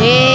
Yeah.